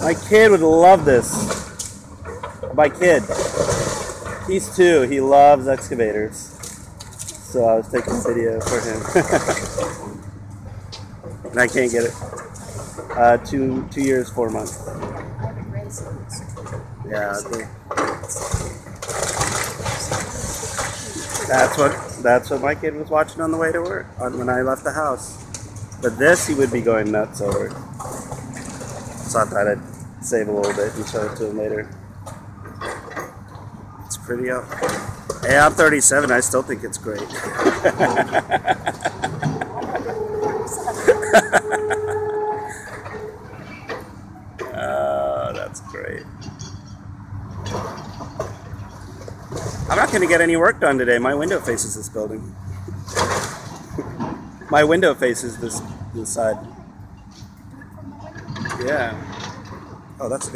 My kid would love this. My kid. He's two. He loves excavators. So I was taking video for him. and I can't get it. Uh, two two years, four months. Yeah. That's what that's what my kid was watching on the way to work on when I left the house. But this he would be going nuts over. So I thought I'd save a little bit and show it to him later. It's pretty up. Hey, I'm 37. I still think it's great. oh, that's great. I'm not going to get any work done today. My window faces this building. My window faces this this side. Yeah. Oh, that's a good.